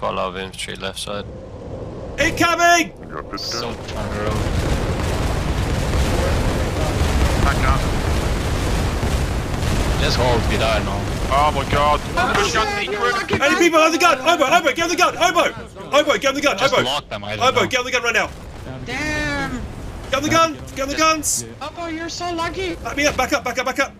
Quite a lot of infantry left side. Incoming! Some on the road. Back up. Let's hold be there now. Oh my god. Push on me, Driven. Any people on the gun? Obo, Obo, get the gun! Obo! Obo, get the gun! Just Obo! lock them, I don't Obo, know. get the gun right now! Damn! Get the gun! Get the guns! Oppo, you're so lucky! Back me up, back up, back up, back up!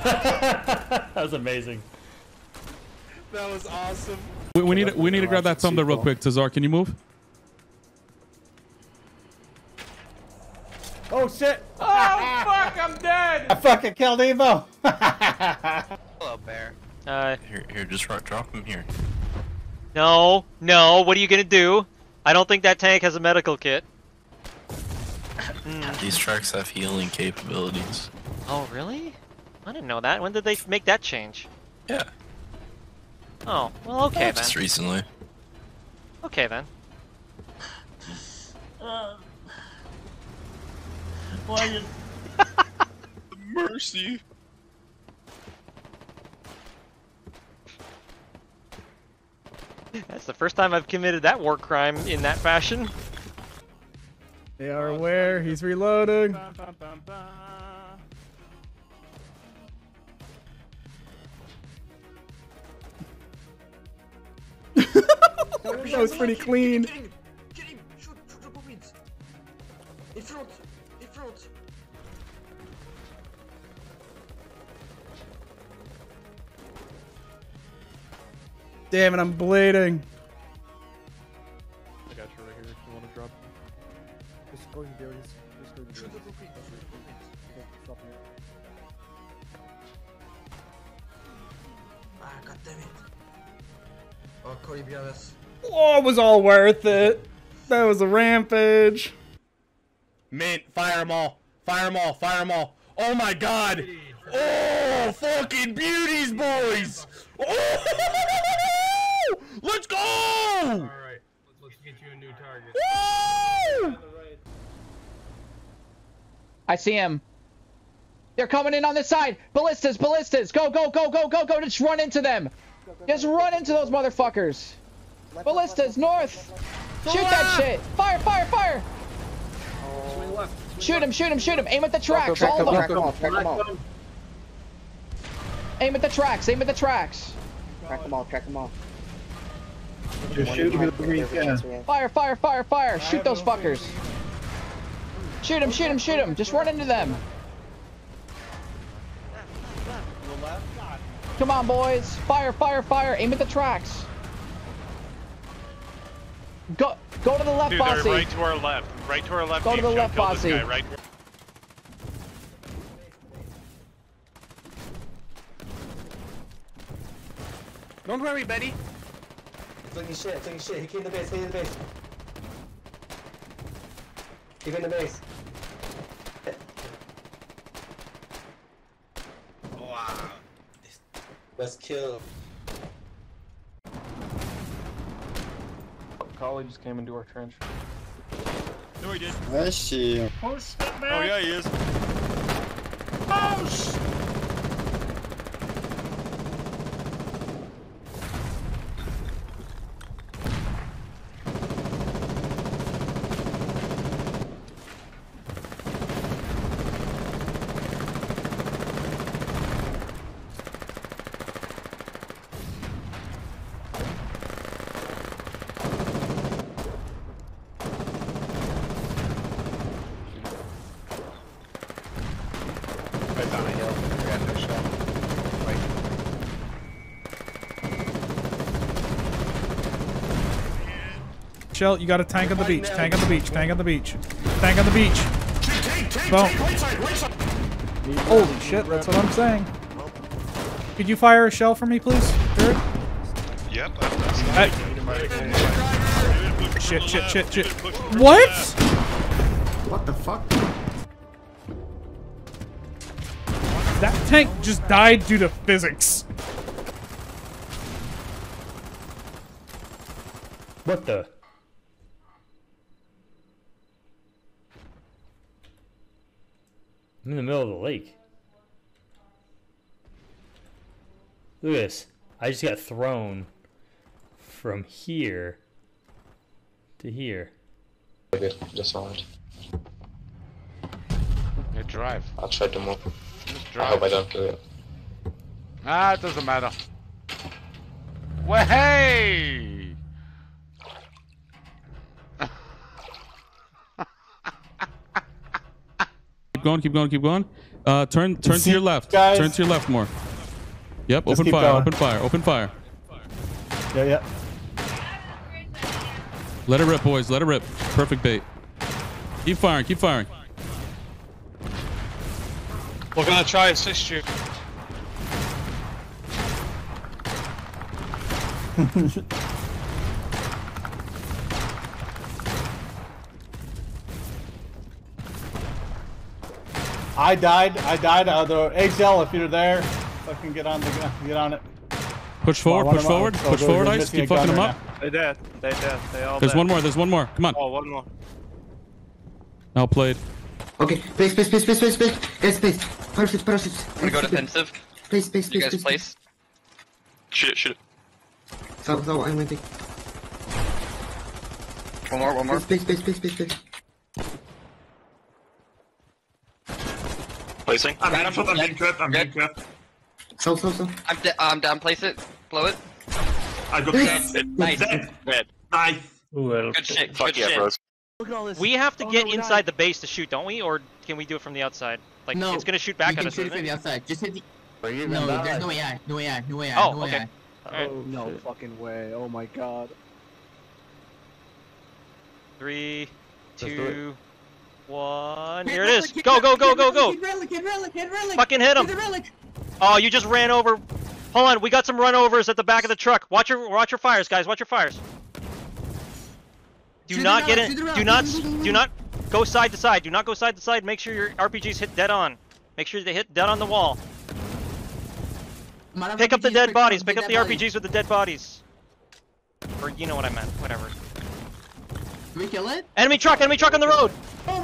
that was amazing. That was awesome. We, we need to, we need to grab that thumbnail real quick. Tazar, can you move? Oh shit! Oh fuck, I'm dead. I fucking killed Evo. Hello, bear. Uh, Here, here, just drop, drop him here. no, no, what are you gonna do? I don't think that tank has a medical kit. These trucks have healing capabilities. Oh, really? I didn't know that. When did they make that change? Yeah, Oh, well, okay then. just recently. Okay then. Um, why? Mercy. That's the first time I've committed that war crime in that fashion. They are aware. He's reloading. That was pretty clean. Get him! Get him! Shoot! Shoot the bombings! In front! In front! Damn it, I'm bleeding. I got you right here if you want to drop. Just going there. Just, just going Shoot the bombings! Ah, god damn it! Oh, Cody behind us. Oh, it was all worth it. That was a rampage. Mint, fire them all. Fire them all. Fire them all. Oh my god. Oh, fucking beauties, boys. Oh, let's go. Alright, let's get you a new target. Woo! I see him. They're coming in on this side. Ballistas, ballistas. Go, go, go, go, go, go. Just run into them. Just run into those motherfuckers. Ballistas, north. Shoot that shit. Fire, fire, fire. Shoot him, shoot him, shoot him. Aim at the tracks. All of them. Aim at the tracks. Aim at the tracks. Track them all, track them all. Just shoot him with Fire, fire, fire, fire. Shoot those fuckers. Shoot him, shoot him, shoot him. Just run into them. Come on, boys. Fire, fire, fire. Aim at the tracks. Go, go to the left, Dude, bossy. right to our left. Right to our left. Go to the left, Bossy. guy, Right. Don't worry, Betty. Taking shit, taking shit. He came to the base, he came to the base. Keep in the base. Wow. Let's kill. Collie just came into our trench. No, he did. I see. Oh yeah, he is. Right Shell, you got a tank on the beach. Tank on the beach. Tank on the beach. Tank on the beach. Boom. Holy shit, that's what I'm saying. Could you fire a shell for me, please, Jared? Yep. That's Hey. Shit, shit, shit, shit. What? What the fuck? That tank just died due to physics. What the? I'm in the middle of the lake. Look at this. I just got thrown from here to here. Okay, just alright. Yeah, drive. I'll try to move. Just drive. I hope I don't kill you. Ah, it doesn't matter. Well, hey! Keep going, keep going, keep going. Uh, turn, turn to your left. guys. Turn to your left more. Yep, Just open fire, going. open fire, open fire. Yeah, yeah. Let it rip, boys. Let it rip. Perfect bait. Keep firing, keep firing. We're gonna try assist you. I died. I died. Uh, the HL, if you're there, fucking get on the get on it. Push forward, One push forward, so push forward, just Ice. Keep fucking them gunner up. They dead. They dead. They all There's dead. one more, there's one more. Come on. Oh, one more. Outplayed. Okay, place, place, place, place, place, place. Guys, place. Parachutes, parachutes. I'm gonna go defensive. Place, place, You place, guys place. place. Shoot it, shoot it. So, so, I'm waiting. One more, one more. Place, place, place, place, place, place. Placing. I'm I'm I'm being trapped. I'm being trapped. So, so, so. I'm, I'm down. Place it. Blow it. I got Yes. trapped. Nice. Dead. Nice. Good shit. Fuck Good shit. We have to get inside the base to shoot, don't we? Or can we do it from the outside? Like, No, it's gonna shoot back at can us, shoot it isn't from the outside. Just hit the. No, there's no AI. No AI. No AI. Oh, no okay. AI. Alright. Oh, no fucking way. Oh my god. Three, do it. two, one. Here it is. Go, go, go, go, go. Fucking hit him. Oh, you just ran over. Hold on, we got some runovers at the back of the truck. Watch your watch your fires, guys. Watch your fires. Do not get in. Do not. Do not go side to side. Do not go side to side. Make sure your RPGs hit dead on. Make sure they hit dead on the wall. Pick up the dead bodies. Pick up the RPGs with the dead bodies. Or you know what I meant. Whatever. Did we kill it? Enemy truck. Enemy truck on the road. Oh,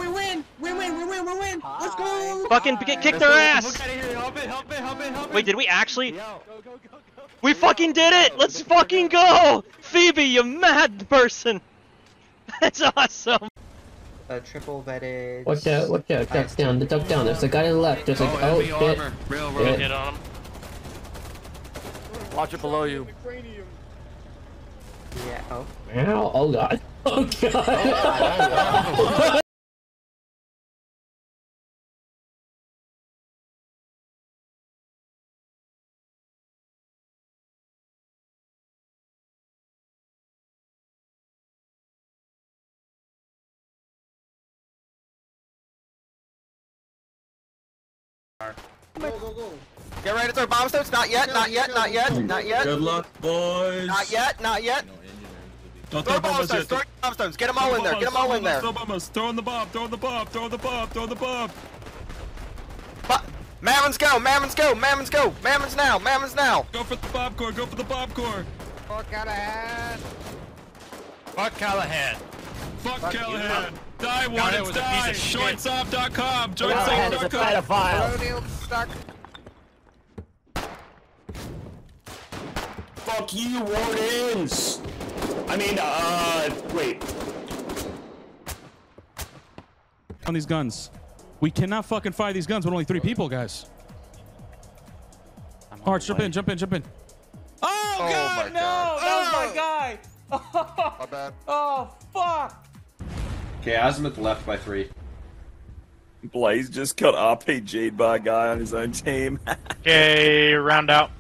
we win! We win! We win! We win! Let's go! Fucking kick kick their ass. Help it, help it, help it, help it. Wait, did we actually? We fucking did it! Let's fucking go! Phoebe, you mad person! That's awesome! Uh, triple vetted. Watch out, watch out, duck down, the duck down. There's a guy to the left. There's like, oh, shit. Railroad. Yeah. on him. Watch it below you. Yeah. Oh. Ow, oh god. Oh god. Get ready to throw Bomastones. Not yet. Not yet. Not yet. Not yet. Good luck, boys. Not yet. Not yet. Don't Throw throw bomb bombs stones. yet. Throw Bomastones. Get them all in there. Get them all in there. Throw bombs. Throw in the bomb. Throw in the bomb. Throw in the bomb. Throw in the bomb. Throw in the. Mammons go. Mammons go. Mammons go. Mammons now. Mammons now. Go for the bomb core. Go for the bomb core. Fuck Callahan. Fuck Callahan. Die one. Callahan It's was a die. piece of shit. Jointsoft.com. Callahan is a Jointsoft.com. pedophile. Fuck you, wardens! I mean, uh, wait. On these guns. We cannot fucking fire these guns with only three people, guys. Arch, jump in, jump in, jump in. Oh, Oh God, my no! God. That was Oh. my guy! My bad. Oh, fuck! Okay, Azimuth left by three. Blaze just got RPG'd by a guy on his own team. Okay, round out.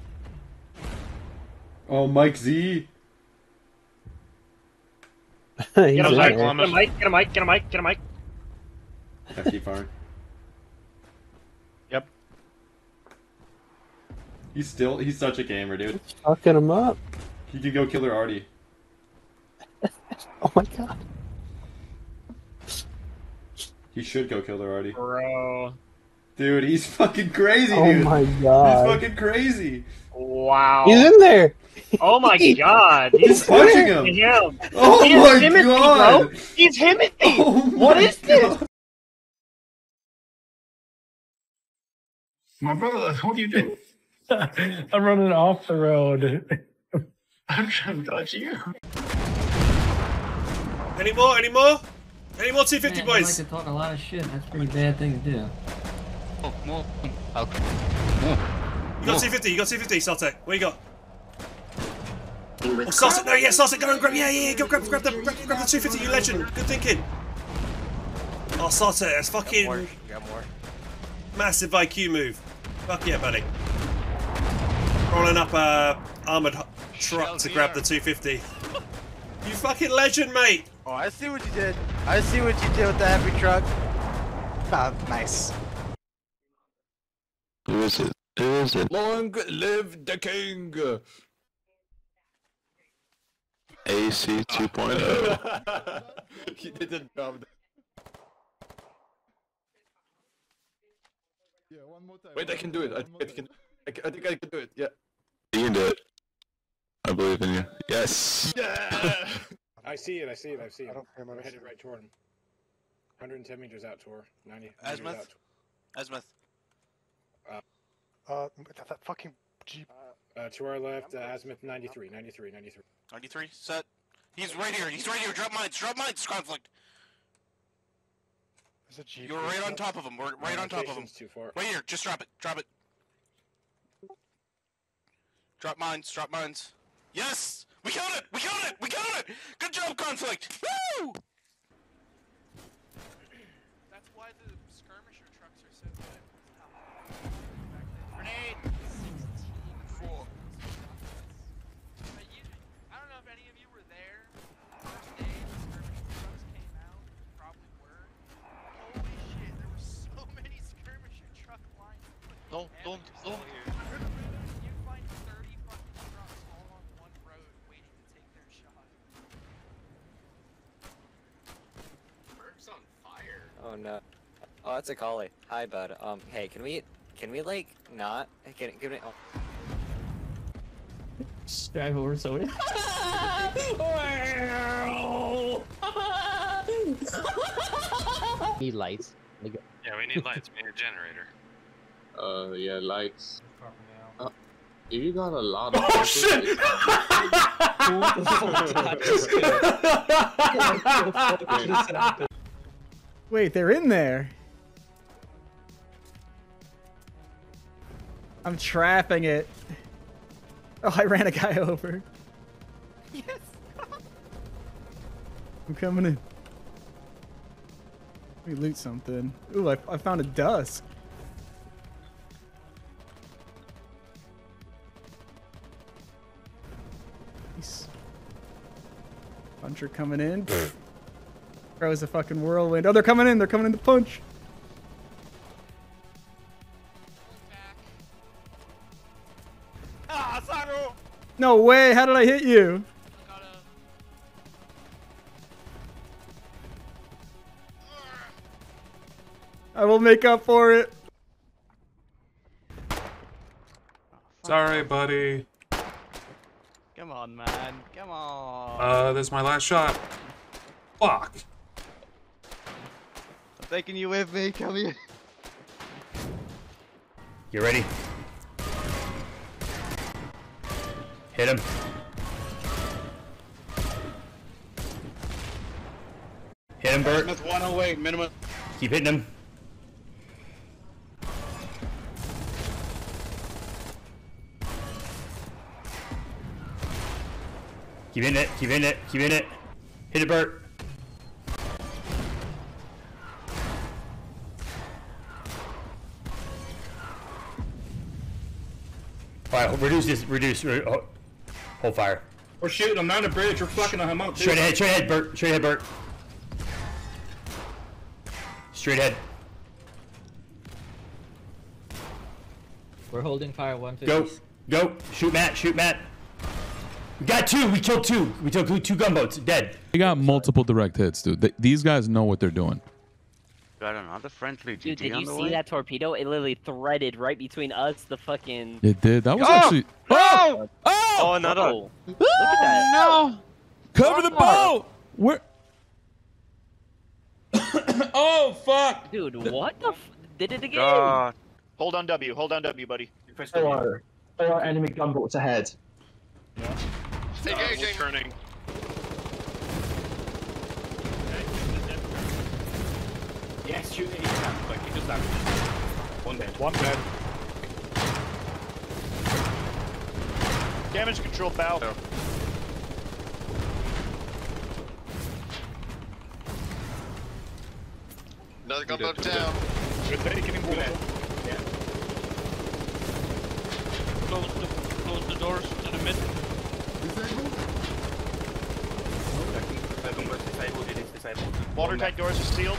Oh, Mike Z. Get him, Mike. Get a mic, Get a mic, Get a mic, Get him, Mike. FT firing. Yep. He's still, he's such a gamer, dude. Fucking him up. He could go killer Artie. Oh my god. He should go killer Artie. Bro. Dude, he's fucking crazy, Oh dude. my god. He's fucking crazy. Wow. He's in there. Oh my god. He's punching him. him. Oh He's oh my Timothy, god. bro. He's Timothy. Oh What my is this? My brother, what are you doing? I'm running off the road. I'm trying to dodge you. Any more? Any more? Any more 250 Man, I like to talk a lot of shit. That's a pretty bad thing to do. Oh, more. Oh. You got 250, you got 250, Sartek. What you got? Oh, Sartek, no, yeah, Sartek, go and grab, yeah, yeah, yeah, go grab, grab the, grab, grab the 250, you legend. Good thinking. Oh, Sartek, that's fucking Got more. massive IQ move. Fuck yeah, buddy. Rolling up a armored truck to grab the 250. You fucking legend, mate. Oh, I see what you did. I see what you did with the heavy truck. Ah, nice. Who is it? Who is it? Long live the king. AC 2.0. he did the job. Yeah, one more time. Wait, I can do it. I think I can. I can- I think I can do it. Yeah. You can do it. I believe in you. Yes. Yeah. I see it, I see it, I see it. I don't We're headed right toward him. 110 meters out toward 90 meters Azimuth? out. Azimuth. Uh, that fucking jeep. Uh, to our left, uh, azimuth 93, 93, 93. 93. Set. He's right here. He's right here. Drop mines. Drop mines. Conflict. There's a jeep. You're right on top of him. We're right on top of him. Too far. Right here. Just drop it. Drop it. Drop mines. Drop mines. Yes! We killed it! We killed it! We killed it! Good job, conflict! Woo! That's why the skirmisher trucks are so good. Grenade! But you, I don't know if any of you were there. First day the skirmisher trucks came out. You probably were. Holy shit, there were so many skirmisher truck lines. Don't, don't, don't. You find 30 fucking trucks all on one road waiting to take their shot. Merc's on fire. Oh no. That's a collie. Hi, bud. Um, hey, can we, can we like not? Can, can we? Oh. Just drive over so we. Need lights. Yeah, we need lights. We need a generator. Uh, yeah, lights. Uh, you got a lot of. Oh shit! Wait, they're in there. I'm trapping it. Oh, I ran a guy over. Yes! I'm coming in. Let me loot something. Ooh, I, I found a dust. Nice. Puncher coming in. Bro is a fucking whirlwind. Oh, they're coming in. They're coming in to punch. No way. How did I hit you? I will make up for it. Sorry, buddy. Come on, man. Come on. Uh, this is my last shot. Fuck. I'm taking you with me. Come here. You ready? Hit him. Hit him, Bert. Smith 108 minimum. Keep hitting him. Keep hitting it. Keep hitting it. Keep hitting it. Hit it, Bert. All right, reduce this. Reduce. Re oh, hold fire. We're shooting them down the bridge. We're fucking them up. Straight ahead. Straight ahead, Bert. Straight ahead, Bert. Straight ahead. We're holding fire 150. Go. Go. Shoot Matt. Shoot Matt. We got two. We killed two. We took two, two gunboats. Dead. They got multiple direct hits, dude. Th these guys know what they're doing. Got another friendly Dude, GG did on you the see way. that torpedo? It literally threaded right between us, the fucking. It did. That was Oh! actually. No! Oh! Oh, oh! Oh, another. Look at that. No! Cover the boat! Where? oh fuck! Dude, what the? F did it again? God. Hold on W. Hold on W, buddy. There are, there are enemy gunboats ahead. Engaging. turning. Yes, shoot any can. Quick, he does that. One dead. One dead. Damage control bow. Another gunboat down. Good taking him good. Close the, close the doors to the mid. Watertight doors are sealed.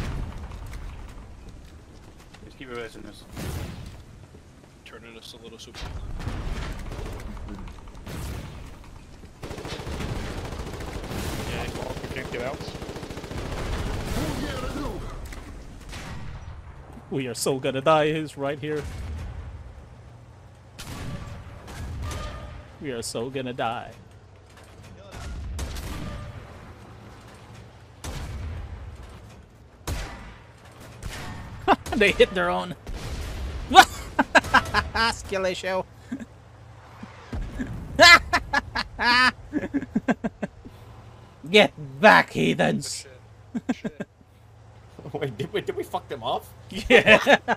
Just keep reversing this. Turning us a little super. Yeah, we can't get out. We are so gonna die. He's right here. We are so gonna die. they hit their own. Skilly show. Get back, heathens! Wait, did we, did we fuck them off? Yeah.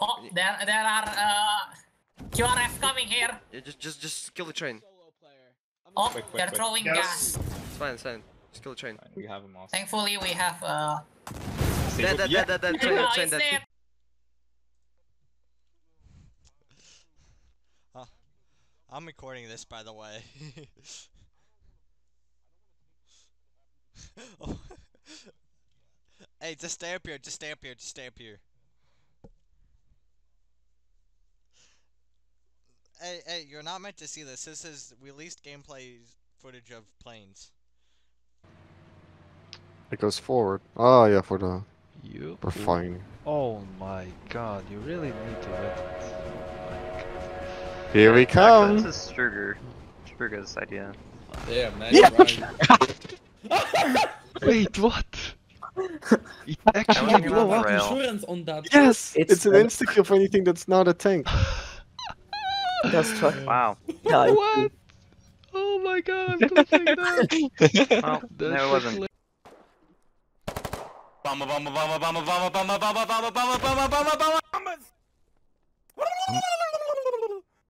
Oh, there, there are uh, QRF coming here. Yeah, just, just, just kill the train. Oh, Quick, quick, they're quick. throwing Yes. gas. It's fine, it's fine. Just kill the train. We have him off. Thankfully, we have uh. Dead, dead, dead, dead, dead, train, No, train, dead. dead. I'm recording this, by the way. Oh. hey, just stay up here. Just stay up here. Just stay up here. Hey, hey, you're not meant to see this. This is released gameplay footage of planes. It goes forward. Oh yeah, for the. You. We're fine. Oh my god, you really need to let it. Here we come. This is Striger. Striger's idea. Yeah, man. Yeah. Wait, what? It actually That was blow up. rail. Insurance on that. Yes, it's, an insta kill for anything that's not a tank. That's fucking. Wow. Yeah, What? Oh my god, I'm clicking that. Well, That no, it shit wasn't. li- Bomba, bomba, bomba, bomba, bomba, bomba, bomba, bomba, bomba, bomba, bomba, bomba.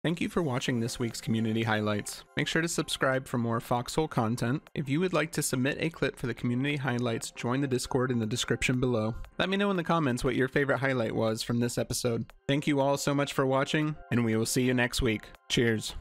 Thank you for watching this week's community highlights. Make sure to subscribe for more Foxhole content. If you would like to submit a clip for the community highlights, join the Discord in the description below. Let me know in the comments what your favorite highlight was from this episode. Thank you all so much for watching, and we will see you next week. Cheers.